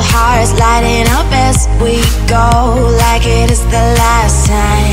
hearts lighting up as we go, like it is the last time.